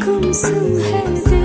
không xứng hay gì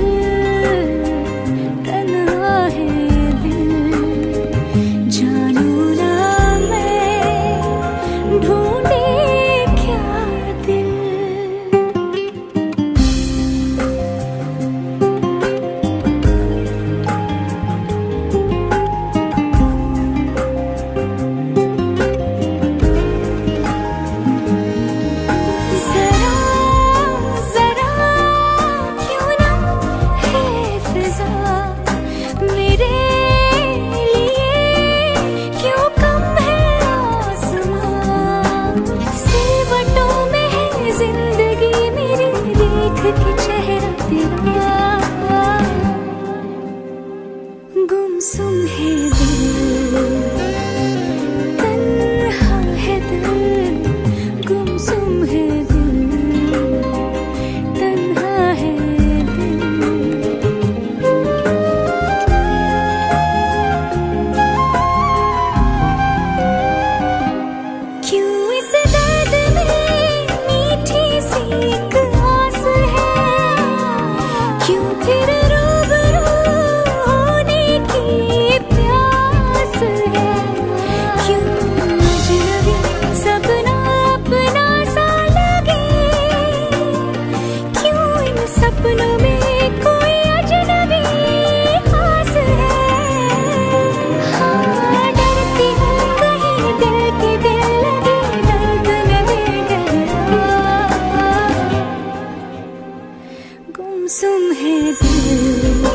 सुम है दिल।